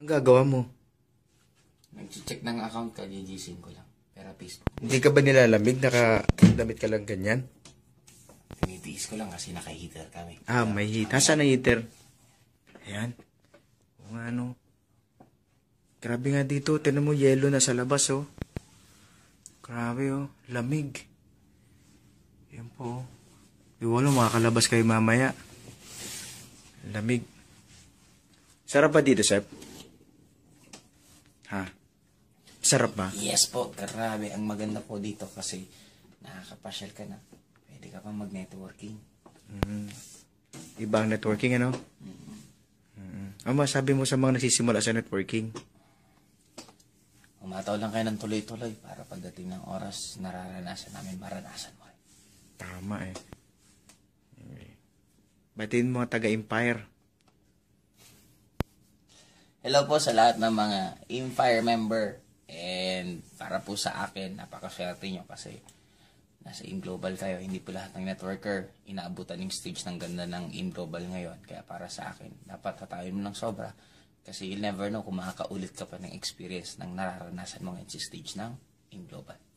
Ang gagawa mo? Nag-check ng account ka, gigising ko lang. Pero Facebook, Hindi ka ba nilalamig? Nakadamit ka lang ganyan? tinitiis ko lang kasi naka-heater kami. Ah, may heat. Nasaan ang heater? Ayan. O nga, ano. Grabe nga dito. Tinan mo, yelo na sa labas, oh. Grabe, oh. Lamig. Yan po, oh. Di makakalabas kayo mamaya. Lamig. Sarap ba dito, Sep? Ha? Sarap ba? Yes po, grabe. Ang maganda po dito kasi nakakapasyal ka na. Pwede ka pa mag-networking. Ibang networking, ano? Mm. Ano masabi mo sa mga nagsisimula sa networking? Umataw lang kayo ng tuloy-tuloy para pagdating ng oras, nararanasan namin maranasan mo. rin. Tama eh. Batiin mo mga taga-Empire. Hello po sa lahat ng mga Empire member. And para po sa akin, napakaswerte nyo kasi nasa In Global kayo. Hindi po lahat ng networker inaabutan yung stage ng ganda ng In Global ngayon. Kaya para sa akin, dapat tatayin mo ng sobra. Kasi you'll never know kung makakaulit ka pa ng experience ng nararanasan mo ngayon sa stage ng In Global.